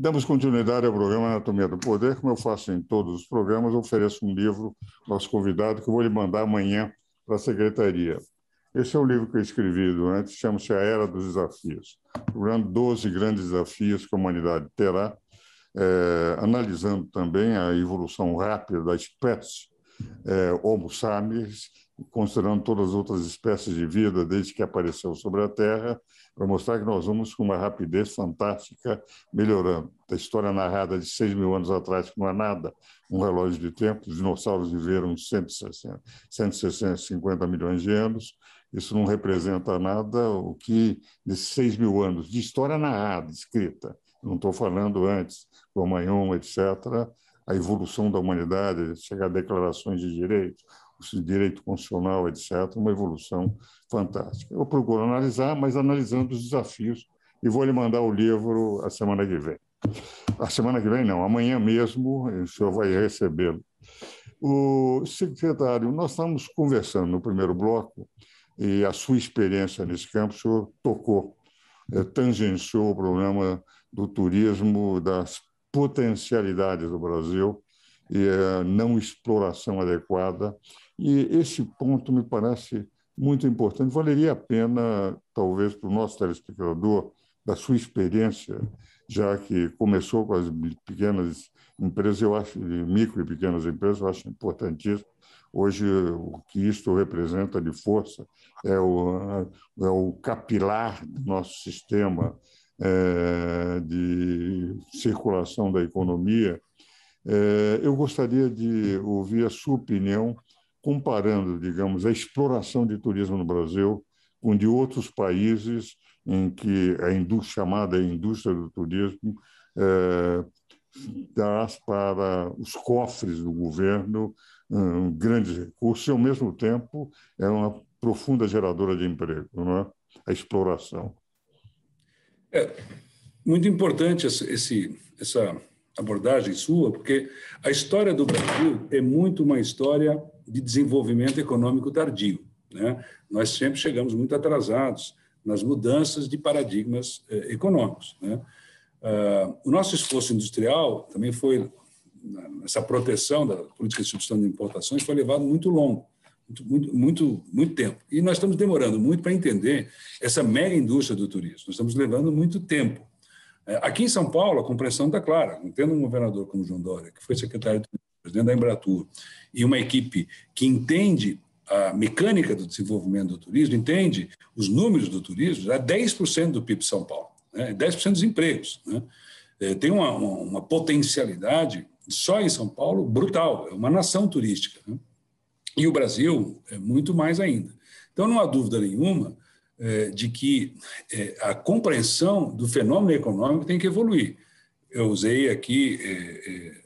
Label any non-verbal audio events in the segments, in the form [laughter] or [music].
Damos continuidade ao programa Anatomia do Poder, como eu faço em todos os programas, ofereço um livro ao nosso convidado que eu vou lhe mandar amanhã para a secretaria. Esse é o livro que eu escrevi antes, chama-se A Era dos Desafios, procurando 12 grandes desafios que a humanidade terá, é, analisando também a evolução rápida da espécie é, Homo sapiens, considerando todas as outras espécies de vida desde que apareceu sobre a Terra, para mostrar que nós vamos com uma rapidez fantástica melhorando. A história narrada de 6 mil anos atrás, que não é nada, um relógio de tempo, os dinossauros viveram 160, 150 milhões de anos, isso não representa nada o que, nesses 6 mil anos de história narrada, escrita, não estou falando antes, Cromagnon, etc., a evolução da humanidade, chegar a declarações de direitos, o direito constitucional, etc., uma evolução fantástica. Eu procuro analisar, mas analisando os desafios, e vou lhe mandar o livro a semana que vem. A semana que vem, não, amanhã mesmo, o senhor vai recebê-lo. O secretário, nós estamos conversando no primeiro bloco, e a sua experiência nesse campo, o senhor tocou, é, tangenciou o problema do turismo, das potencialidades do Brasil, não exploração adequada e esse ponto me parece muito importante. Valeria a pena, talvez, para o nosso telespectador, da sua experiência, já que começou com as pequenas empresas, eu acho, micro e pequenas empresas, eu acho importantíssimo. Hoje, o que isto representa de força é o, é o capilar do nosso sistema é, de circulação da economia. É, eu gostaria de ouvir a sua opinião comparando, digamos, a exploração de turismo no Brasil com de outros países em que a indústria, chamada indústria do turismo é, dá para os cofres do governo um, grandes recursos e, ao mesmo tempo, é uma profunda geradora de emprego, não é? a exploração. É muito importante esse, essa abordagem sua, porque a história do Brasil é muito uma história de desenvolvimento econômico tardio. Né? Nós sempre chegamos muito atrasados nas mudanças de paradigmas eh, econômicos. Né? Uh, o nosso esforço industrial também foi, essa proteção da política de substituição de importações foi levado muito longo, muito, muito, muito, muito tempo. E nós estamos demorando muito para entender essa mega indústria do turismo. Nós estamos levando muito tempo. É, aqui em São Paulo, a compreensão está clara. Tendo um governador como João Dória, que foi secretário de presidente da Embratur, e uma equipe que entende a mecânica do desenvolvimento do turismo, entende os números do turismo, é 10% do PIB de São Paulo, né? 10% dos empregos. Né? É, tem uma, uma, uma, potencialidade só em São Paulo brutal, é uma nação turística. Né? E o Brasil é muito mais ainda. Então, não há dúvida nenhuma é, de que é, a compreensão do fenômeno econômico tem que evoluir. Eu usei aqui, é,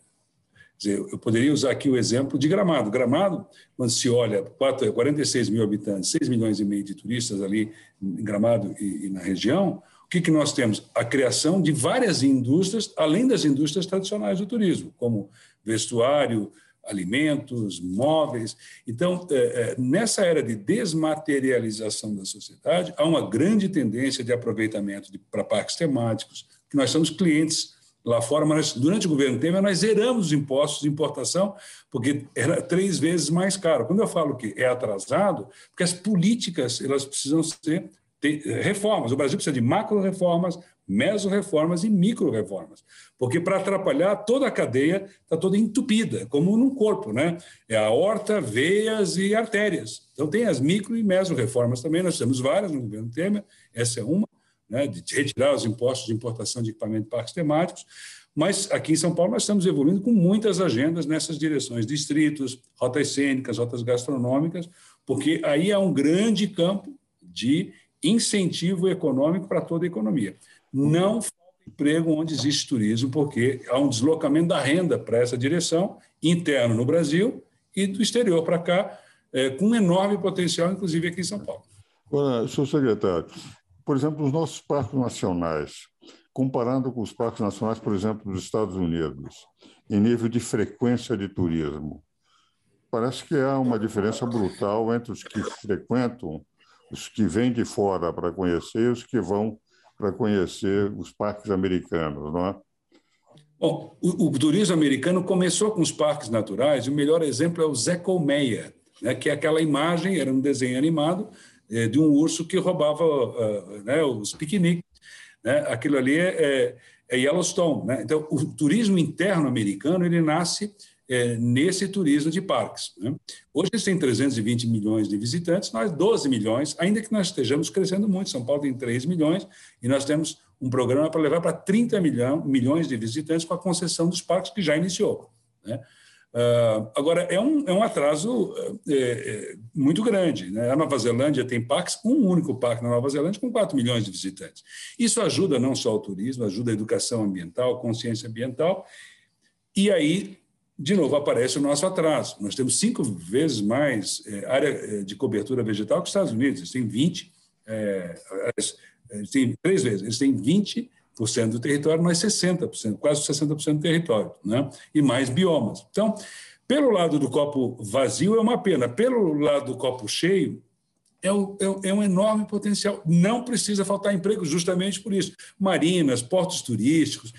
eu poderia usar aqui o exemplo de Gramado. Gramado, quando se olha 46 mil habitantes, 6 milhões e meio de turistas ali em Gramado e, na região, o que nós temos? A criação de várias indústrias, além das indústrias tradicionais do turismo, como vestuário, alimentos, móveis. Então, é, é, nessa era de desmaterialização da sociedade, há uma grande tendência de aproveitamento para parques temáticos, que nós somos clientes lá fora, mas durante o governo Temer nós zeramos os impostos de importação, porque era três vezes mais caro. Quando eu falo que é atrasado, porque as políticas elas precisam ser reformas. O Brasil precisa de macro-reformas, meso-reformas e micro-reformas. Porque para atrapalhar, toda a cadeia está toda entupida, como num corpo, né? É a horta, veias e artérias. Então tem as micro e meso-reformas também, nós temos várias no governo Temer, essa é uma, né, de retirar os impostos de importação de equipamento de parques temáticos, mas aqui em São Paulo nós estamos evoluindo com muitas agendas nessas direções, distritos, rotas cênicas, rotas gastronômicas, porque aí há um grande campo de incentivo econômico para toda a economia. Não falta emprego onde existe turismo, porque há um deslocamento da renda para essa direção, interno no Brasil e do exterior para cá, é, com um enorme potencial, inclusive aqui em São Paulo. Olha, senhor secretário, por exemplo, os nossos parques nacionais, comparando com os parques nacionais, por exemplo, dos Estados Unidos, em nível de frequência de turismo, parece que há uma diferença brutal entre os que frequentam, os que vêm de fora para conhecer os que vão para conhecer os parques americanos, não é? Bom, o, o, turismo americano começou com os parques naturais, e o melhor exemplo é o Zé Colmeia, né, que é aquela imagem, era um desenho animado é, de um urso que roubava uh, né, os piqueniques. Né? Aquilo ali é, é, Yellowstone. Né? Então, o turismo interno americano ele nasce é, nesse turismo de parques. Né? Hoje eles têm 320 milhões de visitantes, nós 12 milhões, ainda que nós estejamos crescendo muito. São Paulo tem 3 milhões e nós temos um programa para levar para 30 milhão, milhões de visitantes com a concessão dos parques que já iniciou. Né? Uh, agora, é um, é um atraso é, é, muito grande. Né? A Nova Zelândia tem parques, um único parque na Nova Zelândia com 4 milhões de visitantes. Isso ajuda não só o turismo, ajuda a educação ambiental, consciência ambiental, e aí de novo aparece o nosso atraso. Nós temos cinco vezes mais é, área é, de cobertura vegetal que os Estados Unidos. Eles têm 20, é, eles têm três vezes, eles têm 20% do território, mais 60%, quase 60% do território, né? e mais biomas. Então, pelo lado do copo vazio é uma pena, pelo lado do copo cheio, é, é, é um enorme potencial. Não precisa faltar emprego justamente por isso. Marinas, portos turísticos,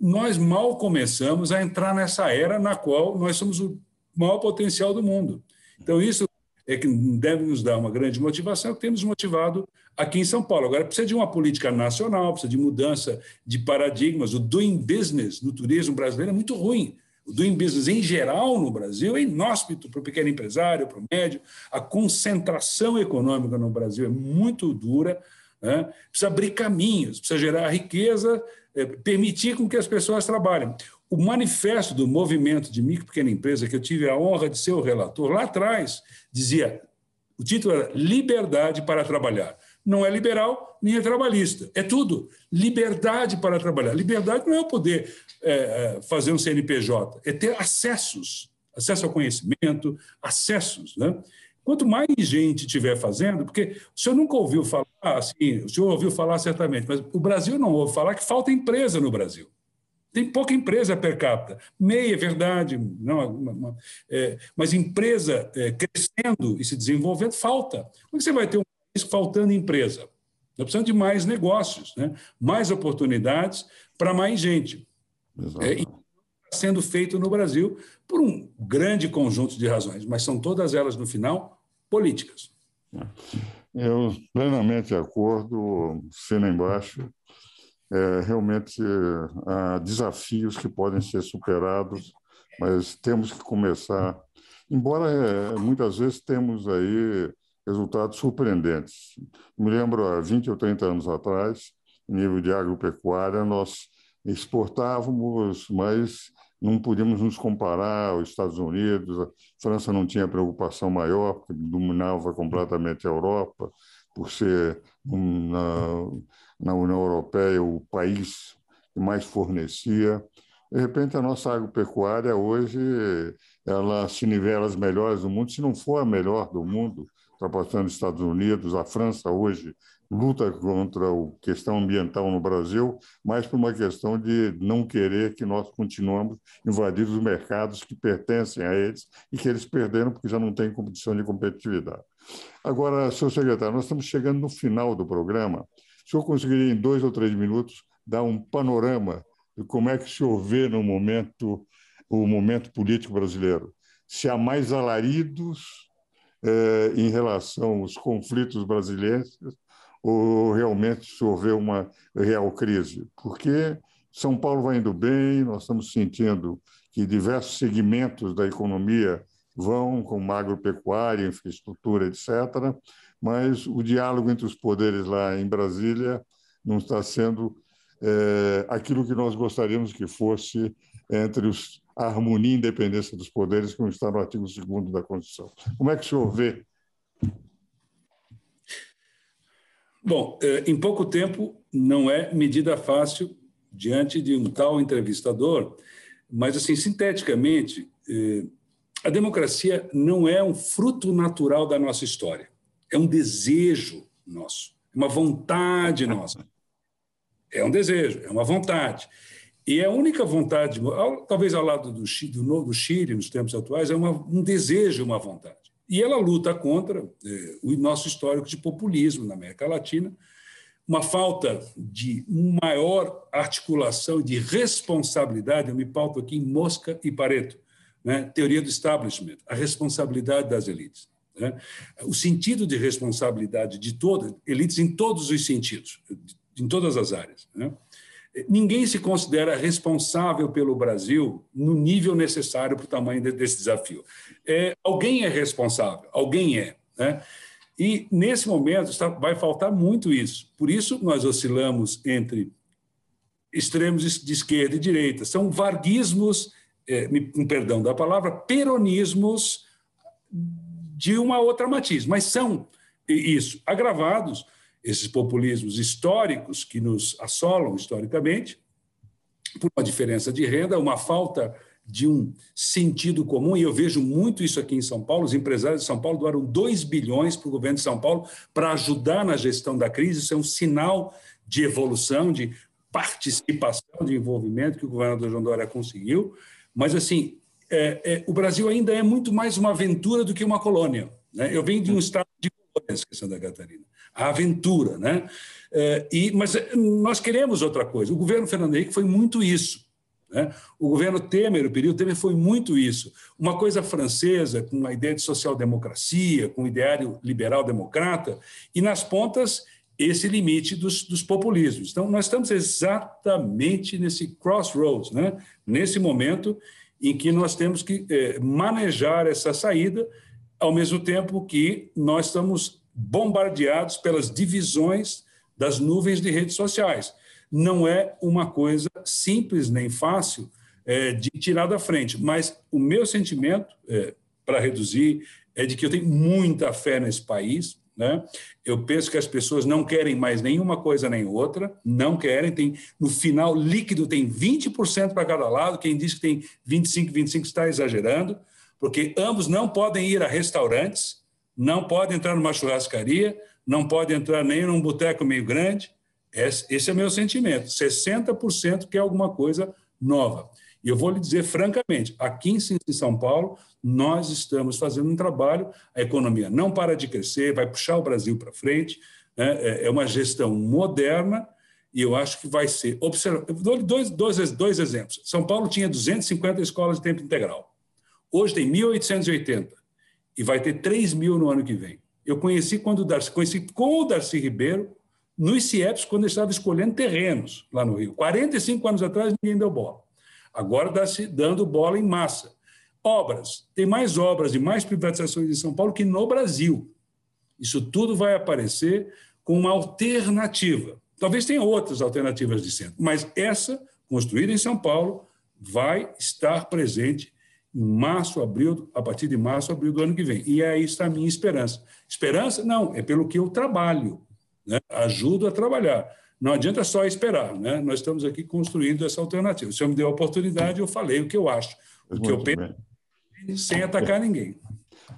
nós mal começamos a entrar nessa era na qual nós somos o maior potencial do mundo. Então, isso é que deve nos dar uma grande motivação, que temos motivado aqui em São Paulo. Agora, precisa de uma política nacional, precisa de mudança de paradigmas. O doing business no turismo brasileiro é muito ruim. O doing business em geral no Brasil é inóspito para o pequeno empresário, para o médio. A concentração econômica no Brasil é muito dura. Né? Precisa abrir caminhos, precisa gerar riqueza permitir com que as pessoas trabalhem. O manifesto do movimento de micro e pequena empresa, que eu tive a honra de ser o relator, lá atrás, dizia: o título era Liberdade para Trabalhar. Não é liberal nem é trabalhista, é tudo. Liberdade para trabalhar. Liberdade não é o poder é, é fazer um CNPJ, é ter acessos acesso ao conhecimento, acessos. Né? Quanto mais gente estiver fazendo, porque o senhor nunca ouviu falar, assim, o senhor ouviu falar certamente, mas o Brasil não ouve falar que falta empresa no Brasil. Tem pouca empresa per capita. Meia, é verdade, não, uma, uma, é, mas empresa é, crescendo e se desenvolvendo, falta. Como é que você vai ter um país faltando empresa? Nós precisamos de mais negócios, né? mais oportunidades para mais gente. É, e sendo feito no Brasil por um grande conjunto de razões, mas são todas elas, no final, políticas. Eu plenamente acordo, cena embaixo. É, realmente há desafios que podem ser superados, mas temos que começar. Embora é, muitas vezes temos aí resultados surpreendentes. Me lembro, há 20 ou 30 anos atrás, nível de agropecuária, nós exportávamos, mas não podíamos nos comparar aos Estados Unidos. A França não tinha preocupação maior, porque dominava completamente a Europa, por ser na, na União Europeia o país que mais fornecia. De repente, a nossa agropecuária hoje ela se nivela as melhores do mundo, se não for a melhor do mundo, ultrapassando os Estados Unidos. A França hoje luta contra a questão ambiental no Brasil, mais por uma questão de não querer que nós continuemos invadir os mercados que pertencem a eles e que eles perderam porque já não tem condição de competitividade. Agora, senhor secretário, nós estamos chegando no final do programa. O senhor conseguiria, em dois ou três minutos, dar um panorama de como é que o senhor vê no momento o momento político brasileiro? Se há mais alaridos eh, em relação aos conflitos brasileiros ou realmente se houver uma real crise? Porque São Paulo vai indo bem, nós estamos sentindo que diversos segmentos da economia vão, como agropecuária, infraestrutura, etc., mas o diálogo entre os poderes lá em Brasília não está sendo é, aquilo que nós gostaríamos que fosse entre os, a harmonia e independência dos poderes, como está no artigo 2 da Constituição. Como é que o senhor vê Bom, eh, em pouco tempo não é medida fácil diante de um tal entrevistador, mas, assim, sinteticamente, eh, a democracia não é um fruto natural da nossa história, é um desejo nosso, é uma vontade nossa. É um desejo, é uma vontade. E a única vontade, talvez ao lado do Chile, do Chile nos tempos atuais, é uma, um desejo, uma vontade. E ela luta contra é, o nosso histórico de populismo na América Latina, uma falta de maior articulação de responsabilidade. Eu me pauto aqui em Mosca e Pareto, né? teoria do establishment, a responsabilidade das elites. Né? O sentido de responsabilidade de todas, elites em todos os sentidos, em todas as áreas. Né? Ninguém se considera responsável pelo Brasil no nível necessário para o tamanho desse desafio. É, alguém é responsável, alguém é. Né? E, nesse momento, está, vai faltar muito isso. Por isso, nós oscilamos entre extremos de esquerda e direita. São varguismos, é, com perdão da palavra, peronismos de uma outra matiz, mas são isso, agravados esses populismos históricos que nos assolam historicamente, por uma diferença de renda, uma falta de um sentido comum, e eu vejo muito isso aqui em São Paulo. Os empresários de São Paulo doaram 2 bilhões para o governo de São Paulo para ajudar na gestão da crise. Isso é um sinal de evolução, de participação, de envolvimento que o governador João Dória conseguiu. Mas, assim, é, é, o Brasil ainda é muito mais uma aventura do que uma colônia. Né? Eu venho de um estado de colônia, Santa Catarina a aventura. Né? É, e, mas nós queremos outra coisa. O governo Fernando Henrique foi muito isso. Né? O governo Temer, o período Temer, foi muito isso. Uma coisa francesa, com a ideia de social-democracia, com o ideário liberal-democrata, e nas pontas, esse limite dos, dos, populismos. Então, nós estamos exatamente nesse crossroads, né? nesse momento em que nós temos que é, manejar essa saída, ao mesmo tempo que nós estamos bombardeados pelas divisões das nuvens de redes sociais. Não é uma coisa simples nem fácil é, de tirar da frente, mas o meu sentimento, é, para reduzir, é de que eu tenho muita fé nesse país. Né? Eu penso que as pessoas não querem mais nenhuma coisa nem outra, não querem. Tem, no final, líquido tem 20% para cada lado. Quem diz que tem 25, 25 está exagerando, porque ambos não podem ir a restaurantes não pode entrar numa churrascaria, não pode entrar nem num boteco meio grande. Esse é meu sentimento. 60% quer alguma coisa nova. E eu vou lhe dizer francamente, aqui em São Paulo, nós estamos fazendo um trabalho, a economia não para de crescer, vai puxar o Brasil para frente, né? É, é uma gestão moderna e eu acho que vai ser. Observa, dou dois, dois, dois exemplos. São Paulo tinha 250 escolas de tempo integral. Hoje tem 1.880 e vai ter 3 mil no ano que vem. Eu conheci quando Darcy, conheci com o Darcy Ribeiro nos CIEPs quando ele estava escolhendo terrenos lá no Rio. 45 anos atrás ninguém deu bola. Agora está-se dando bola em massa. Obras. Tem mais obras e mais privatizações em São Paulo que no Brasil. Isso tudo vai aparecer com uma alternativa. Talvez tenha outras alternativas de centro, mas essa, construída em São Paulo, vai estar presente em março, abril, a partir de março, abril do ano que vem. E aí está a minha esperança. Esperança? Não, é pelo que eu trabalho, né? ajudo a trabalhar. Não adianta só esperar, né? nós estamos aqui construindo essa alternativa. O senhor me deu a oportunidade, eu falei o que eu acho, o que eu penso, sem atacar ninguém.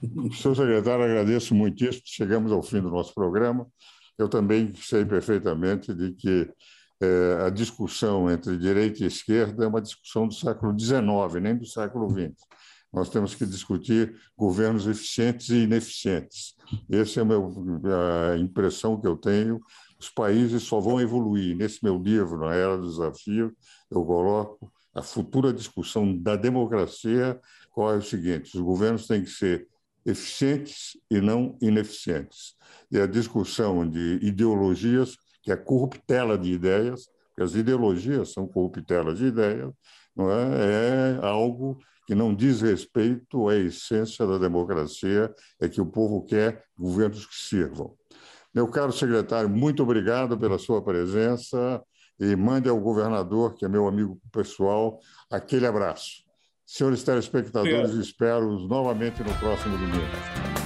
[laughs] Senhor secretário, agradeço muitíssimo. Chegamos ao fim do nosso programa. Eu também sei perfeitamente de que é, a discussão entre direita e esquerda é uma discussão do século XIX, nem do século XX. Nós temos que discutir governos eficientes e ineficientes. Essa é a, meu, a impressão que eu tenho. Os países só vão evoluir. Nesse meu livro, Na Era do Desafio, eu coloco a futura discussão da democracia, qual é o seguinte: os governos têm que ser eficientes e não ineficientes. E a discussão de ideologias que é corruptela de ideias, porque as ideologias são corruptela de ideias, não é? é algo que não diz respeito à essência da democracia, é que o povo quer governos que sirvam. Meu caro secretário, muito obrigado pela sua presença e mande ao governador, que é meu amigo pessoal, aquele abraço. Senhores telespectadores, espero-os novamente no próximo domingo.